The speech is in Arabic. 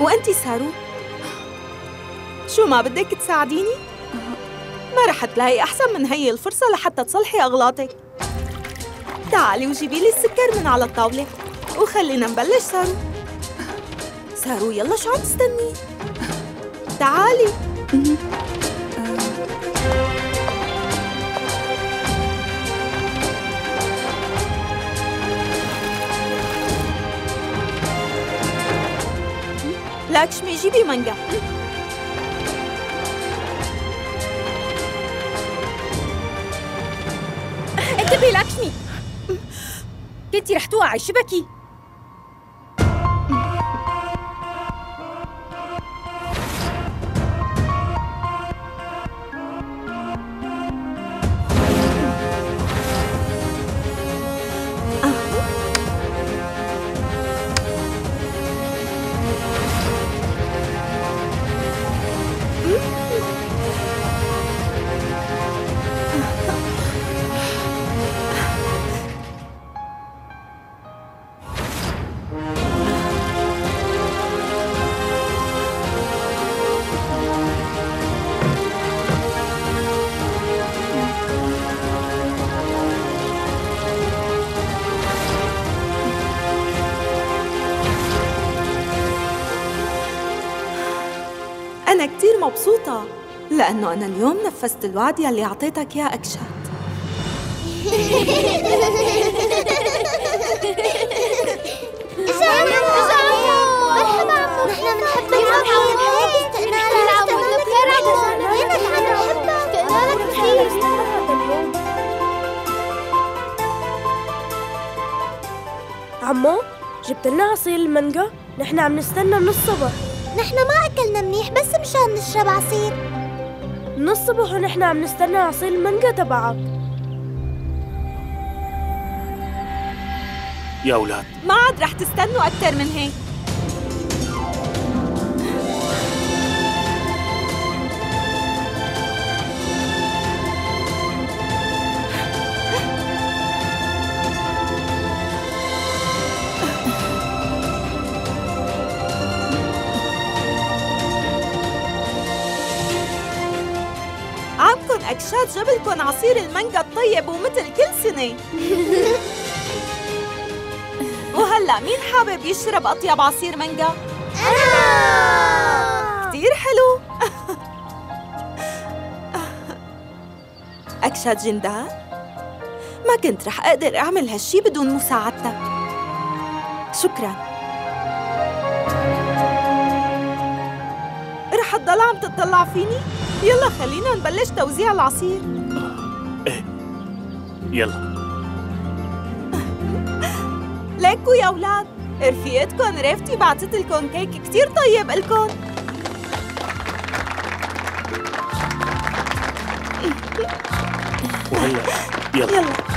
وأنتِ سارو شو ما بدك تساعديني؟ ما رح تلاقي أحسن من هي الفرصة لحتى تصلحي أغلاطك تعالي وجيبي لي السكر من على الطاولة وخلينا نبلش سارو سارو يلا شو عم تستني؟ تعالي لاكشمي جيبي مانجا. انتبهي لأكشمي. كنتي رح توقعي شبكي مبسوطة لأنه أنا اليوم نفذت الوعد يلي أعطيتك يا أكشات مرحبا عمو نحن عمو جبت لنا عصير المانجا؟ نحن عم نستنى من الصبح. نحن ما أكلنا منيح بس مشان نشرب عصير. من الصبح ونحن عم نستنى عصير المانجا تبعك. يا أولاد. ما عاد رح تستنوا أكثر من هيك. أكشات جبلكن عصير المانجا الطيب ومثل كل سنة. وهلأ مين حابب يشرب أطيب عصير مانجا؟ أنا! كتير حلو. أكشات جندال ما كنت رح أقدر أعمل هالشي بدون مساعدتك. شكرا. رح تضل عم تطلع فيني؟ يلا خلينا نبلش توزيع العصير. يلا. ليكو يا أولاد رفيقتكن ريفتي بعتت لكم كيك كتير طيب إلكن وهلا. يلا. يلا.